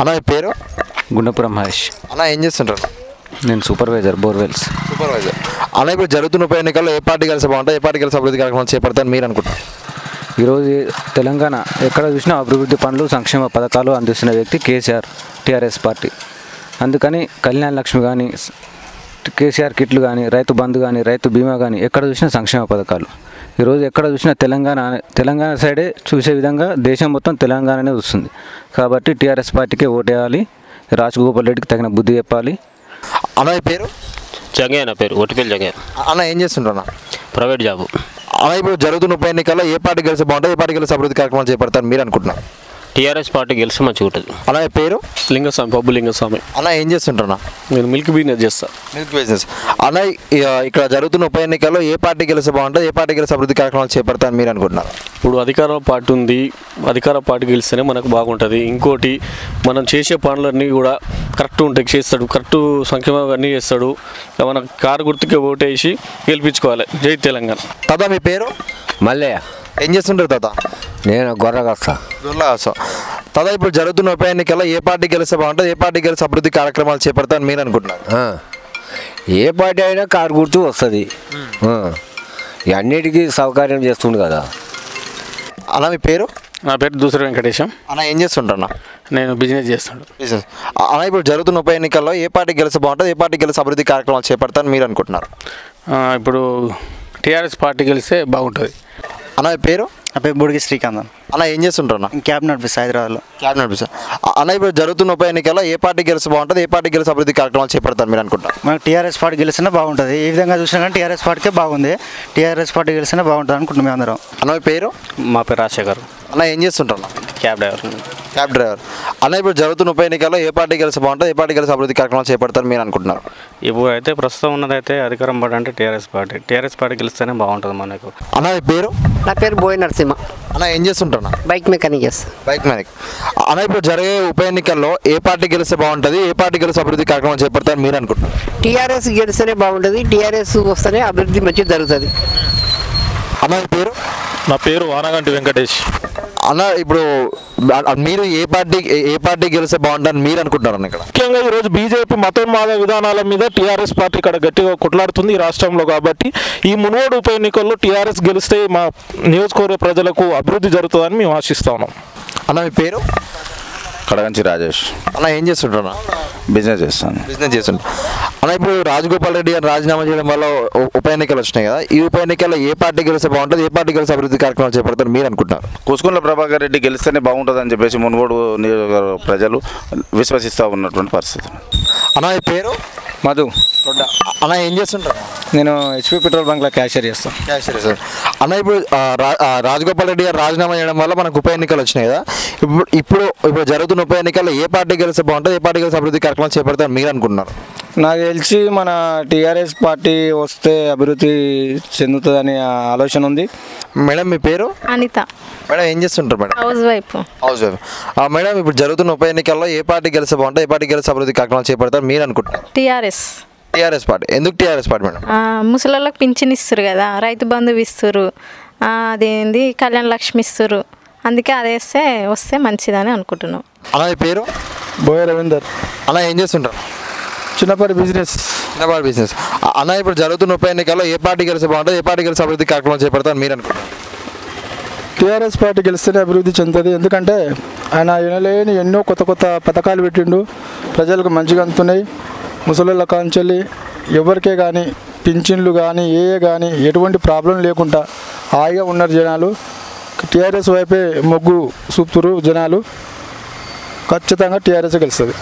అన్న మీ పేరు? గుండపురం మహేష్. అన్న ఏం చేస్తుంటారు? నేను సూపర్వైజర్ బోర్వెల్స్. సూపర్వైజర్. అన్న ఇప్పుడు జరుగుతున్న ఉప ఎన్నికల్లో ఏ పార్టీ కలిసి బాగుంటుంది? ఏ పార్టీ కలిసి అభివృద్ధి కార్యక్రమాలు చేపడతారని మీరు అనుకుంటారు ఈరోజు తెలంగాణ ఎక్కడ చూసినా అభివృద్ధి పనులు సంక్షేమ పథకాలు అందిస్తున్న వ్యక్తి కేసీఆర్ టీఆర్ఎస్ పార్టీ. అందుకని కళ్యాణ్ లక్ష్మి కానీ కేసీఆర్ కిట్లు కానీ రైతు బంధు కానీ రైతు బీమా కానీ ఎక్కడ చూసినా సంక్షేమ పథకాలు. ఈరోజు ఎక్కడ చూసినా తెలంగాణ తెలంగాణ సైడే చూసే విధంగా దేశం మొత్తం తెలంగాణనే వస్తుంది కాబట్టి టీఆర్ఎస్ పార్టీకే ఓటేయాలి. రాజగోపాల్ రెడ్డికి తగిన బుద్ధి చెప్పాలి. అన్న పేరు? జంగే నా పేరు. ఒట్టిపల్లి జంగే అన్న ఏం చేస్తుంటారు అన్న? Private job. అన్న ఇప్పుడు జరుగుతున్న ఉప ఎన్నికల్లో ఏ పార్టీ కలిసి బాగుంటుంది ఏ పార్టీ కలిసి అభివృద్ధి కార్యక్రమాలు చేపడతారని మీరు అనుకుంటున్నారు? టీఆర్ఎస్ పార్టీ గెలిస్తే మంచిగా ఉంటుంది. మీ పేరు? లింగస్వామి పబ్బు లింగస్వామి. అన్న ఏం చేస్తుంటారు నేను మిల్క్ బిజినెస్ చేస్తా. మిల్క్ బిజినెస్ ఇ- ఇక్కడ జరుగుతున్న ఉప ఎన్నికల్లో ఏ పార్టీ గెలిస్తే బాగుంటుంది ఏ పార్టీ గెలిసి అభివృద్ధి కార్యక్రమాలు చేపడతారని మీరు అనుకుంటున్నారు? ఇప్పుడు అధికార పార్టీ ఉంది అధికార పార్టీ గెలిస్తేనే మనకు బాగుంటుంది. ఇంకోటి మనం చేసే పనులన్నీ కూడా కరెక్ట్ ఉంటాయి చేస్తాడు కరెక్ట్ సంక్షేమం అన్నీ చేస్తాడు. ఇక మన కారు గుర్తుకే ఓటేసి గెలిపించుకోవాలి. జై తెలంగాణ. తాత మీ పేరు? మళ్ళీ ఏం చేస్తుంటారు తాత? నేను గొర్రెగస్తా దుర్లాసం తాత ఇప్పుడు జరుగుతున్న ఉప ఎన్నికల్లో ఏ పార్టీ గెలిస్తే బాగుంటుంది ఏ పార్టీ గెలిసి అభివృద్ధి కార్యక్రమాలు చేపడతారని మీరు అనుకుంటున్నారు? ఏ పార్టీ అయినా కారు గుర్తు వస్తుంది. అన్నిటికీ సౌకర్యం చేస్తుండు కదా. అన్న మీ పేరు? నా పేరు దూసరి వెంకటేశం. అన్న ఏం చేస్తుంటారు అన్న? నేను బిజినెస్ చేస్తాడు. బిజినెస్. అన్న ఇప్పుడు జరుగుతున్న ఉప ఎన్నికల్లో ఏ పార్టీ గెలిస్తే బాగుంటుంది ఏ పార్టీ గెలిసి అభివృద్ధి కార్యక్రమాలు చేపడతారని మీరు అనుకుంటున్నారు? ఇప్పుడు టీఆర్ఎస్ పార్టీ గెలిస్తే బాగుంటుంది. అన్న పేరు? నా పేరు బుడిగి శ్రీకాంత్ అన్న. ఏం చేస్తుంటారు అన్న? క్యాబ్ నడిపిస్తా హైదరాబాద్లో. క్యాబినెట్ ఆఫీసర్ అన్న ఇప్పుడు జరుగుతున్న ఉప ఎన్నికల్లో ఏ పార్టీ గెలిస్తే బాగుంటుంది ఏ పార్టీ గెలిసి అభివృద్ధి కార్యక్రమాలు చేపడతారు మీరు అనుకుంటారు? మనకు టీఆర్ఎస్ పార్టీ గెలిచినా బాగుంటుంది. ఈ విధంగా చూసినా కానీ టీఆర్ఎస్ పార్టీకే బాగుంది. టీఆర్ఎస్ పార్టీ గెలిచినా బాగుంటుంది అనుకుంటున్నాం మేము అందరం. అన్న పేరు? మా పేరు రాజశేఖర్. అన్న ఏం చేస్తుంటారు అన్న? Cab driver cab driver. అన్న ఇప్పుడు జరుగుతున్న ఉప ఎన్నికల్లో ఏ పార్టీ గెలిస్తే బాగుంటుంది ఏ పార్టీ గెలిసి అభివృద్ధి కార్యక్రమాలు చేపడతారు మీరు అనుకుంటున్నారు? ఇప్పుడు అయితే ప్రస్తుతం ఉన్నదైతే అధికారం పార్టీ అంటే టీఆర్ఎస్ పార్టీ. టీఆర్ఎస్ పార్టీ గెలిస్తేనే బాగుంటుంది మనకు. అన్న పేరు? నా పేరు బోయ్ నరసింహ. అన్న ఏం చేస్తుంటారు అన్న? బైక్ మెకానిక్ చేస్తా. Bike mechanic. అన్న ఇప్పుడు జరిగే ఉప ఎన్నికల్లో ఏ పార్టీ గెలిస్తే బాగుంటుంది ఏ పార్టీ గెలిసి అభివృద్ధి కార్యక్రమాలు చేపడతారు మీరు అనుకుంటున్నారు? టీఆర్ఎస్ గెలిస్తేనే బాగుంటుంది టీఆర్ఎస్ వస్తేనే అభివృద్ధి మంచిగా జరుగుతుంది. అన్న పేరు? నా పేరు వానగంటి వెంకటేష్. అన్న ఇప్పుడు మీరు ఏ పార్టీ ఏ- పార్టీ గెలిస్తే బాగుంటుందని మీరు అనుకుంటున్నారు అన్న ఇక్కడ? ముఖ్యంగా ఈరోజు బీజేపీ మతోన్మాద విధానాల మీద టీఆర్ఎస్ పార్టీ ఇక్కడ గట్టిగా కొట్లాడుతుంది ఈ రాష్ట్రంలో కాబట్టి ఈ మునుగోడు ఉప ఎన్నికల్లో టీఆర్ఎస్ గెలిస్తే మా నియోజకవర్గ ప్రజలకు అభివృద్ధి జరుగుతుందని మేము ఆశిస్తా ఉన్నాం. అన్న మీ పేరు? కడగంచి రాజేష్. అన్న ఏం చేస్తుంటారు అన్న? బిజినెస్ చేస్తాను. బిజినెస్ చేస్తుంటారు. అన్న ఇప్పుడు రాజగోపాల్ రెడ్డి గారు రాజీనామా చేయడం వల్ల ఉప ఎన్నికలు వచ్చినాయి కదా. ఈ ఉప ఎన్నికల్లో ఏ పార్టీ గెలిస్తే బాగుంటుంది ఏ పార్టీ గెలిస్తే అభివృద్ధి కార్యక్రమాలు చేపడతారు మీరు అనుకుంటున్నారు? కుసుకుంట్ల ప్రభాకర్ రెడ్డి గెలిస్తేనే బాగుంటుందని చెప్పేసి మునుగోడు నియోజకవర్గ ప్రజలు విశ్వసిస్తూ ఉన్నటువంటి పరిస్థితి. అన్న పేరు? మధు. అన్న ఏం చేస్తుంటారు? నేను హెచ్పి పెట్రోల్ బంక్లో క్యాషియర్ చేస్తాను క్యాషియర్ సార్ అన్న ఇప్పుడు ఆ, రా- ఆ, రాజగోపాల్ రెడ్డి గారు రాజీనామా చేయడం వల్ల మనకు ఉప ఎన్నికలు వచ్చినాయి కదా. ఇప్పుడు ఇప్పుడు ఇప్పుడు జరుగుతున్న ఉప ఎన్నికల్లో ఏ పార్టీ గెలిస్తే బాగుంటుంది ఏ పార్టీ గెలిస్తే అభివృద్ధి కార్యక్రమాలు చేపడతారు మీరు అనుకుంటున్నారు? నాకు తెలిసి మన టీఆర్ఎస్ పార్టీ వస్తే అభివృద్ధి చెందుతుందనే ఆలోచన ఉంది. మేడం మీ పేరు? అనిత. మేడం ఏం చేస్తుంటారు madam? House wife. House wife. ఆ, మేడం ఇప్పుడు జరుగుతున్న ఉప ఎన్నికల్లో ఏ పార్టీ గెలిస్తే బాగుంటుంది ఏ పార్టీ గెలిస్తే అభివృద్ధి కార్యక్రమాలు చేపడతారు మీరు అనుకుంటున్నారు? టీఆర్ఎస్. TRS party. ఎందుకు టీఆర్ఎస్ పార్టీ మేడం? ముసలోళ్ళకి పింఛన్ ఇస్తారు కదా రైతు బంధువు ఇస్తారు. ఆ, అదేంది కళ్యాణ లక్ష్మి ఇస్తారు. అందుకే అది వేస్తే వస్తే మంచిదని అనుకుంటున్నాం. మీ పేరు? బోయ రవీందర్. అన్న ఏం చేస్తుంటారు? చిన్నపాటి బిజినెస్. చిన్నపాటి బిజినెస్. అన్న ఇప్పుడు జరుగుతున్న ఉప ఎన్నికల్లో ఏ పార్టీ గెలిస్తే బాగుంటుంది? ఏ పార్టీ గెలిస్తే అభివృద్ధి కార్యక్రమాలు చేపడతారు మీరు అనుకుంటున్నారు టీఆర్ఎస్ పార్టీ గెలిస్తేనే అభివృద్ధి చెందుతుంది. ఎందుకంటే ఆయన వినలేని ఎన్నో కొత్త కొత్త పథకాలు పెట్టిండు. ప్రజలకు మంచిగా అందుతున్నాయి. ముసలిళ్ళ కాంచెల్లి ఎవరికే కానీ పింఛన్లు కానీ ఏ కానీ ఎటువంటి ప్రాబ్లం లేకుండా హాయిగా ఉన్నారు జనాలు. టీఆర్ఎస్ వైపే మొగ్గు చూపుతురు జనాలు. ఖచ్చితంగా టీఆర్ఎస్ గెలుస్తుంది.